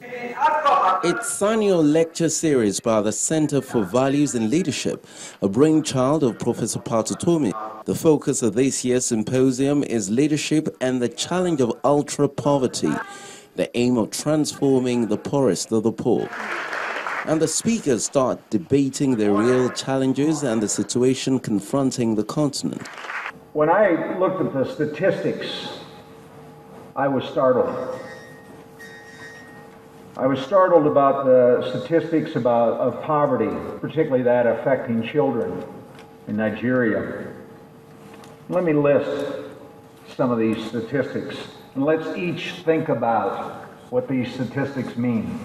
Its annual lecture series by the Center for Values and Leadership, a brainchild of Professor Pat Utomi. The focus of this year's symposium is leadership and the challenge of ultra poverty, the aim of transforming the poorest of the poor. And the speakers start debating the real challenges and the situation confronting the continent. When I looked at the statistics, I was startled. I was startled about the statistics about, of poverty, particularly that affecting children in Nigeria. Let me list some of these statistics, and let's each think about what these statistics mean.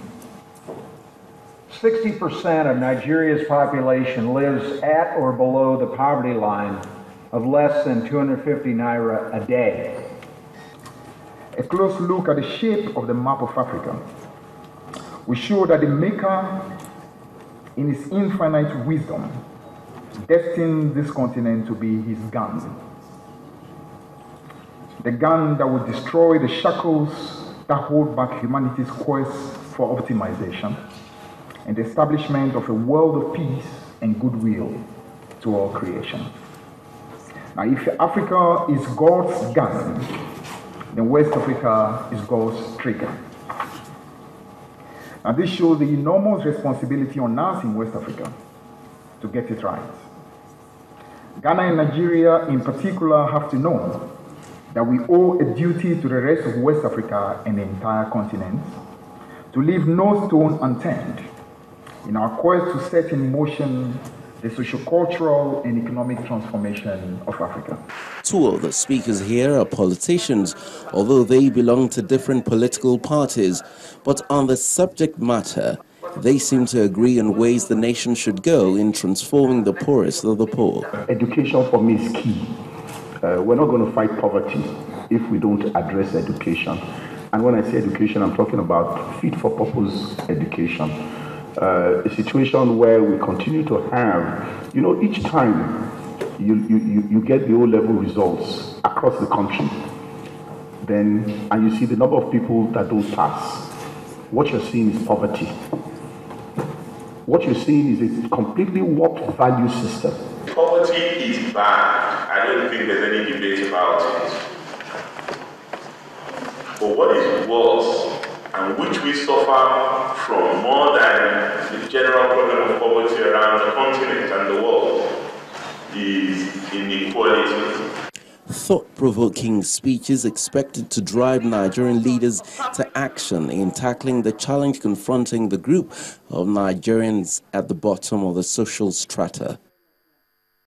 60% of Nigeria's population lives at or below the poverty line of less than 250 naira a day. A close look at the shape of the map of Africa we show that the Maker, in his infinite wisdom, destined this continent to be his gun. The gun that will destroy the shackles that hold back humanity's quest for optimization and the establishment of a world of peace and goodwill to all creation. Now, if Africa is God's gun, then West Africa is God's trigger. And this shows the enormous responsibility on us in West Africa to get it right. Ghana and Nigeria in particular have to know that we owe a duty to the rest of West Africa and the entire continent to leave no stone unturned in our quest to set in motion the sociocultural and economic transformation of Africa. Two of the speakers here are politicians, although they belong to different political parties. But on the subject matter, they seem to agree on ways the nation should go in transforming the poorest of the poor. Education for me is key. Uh, we're not going to fight poverty if we don't address education. And when I say education, I'm talking about fit for purpose education uh, a situation where we continue to have, you know, each time you, you, you get the O level results across the country, then, and you see the number of people that don't pass, what you're seeing is poverty. What you're seeing is a completely warped value system. Poverty is bad. I don't think there's any debate about it. But what is worse and which we suffer from more than the general problem of poverty around the continent and the world is inequality. Thought provoking speeches expected to drive Nigerian leaders to action in tackling the challenge confronting the group of Nigerians at the bottom of the social strata.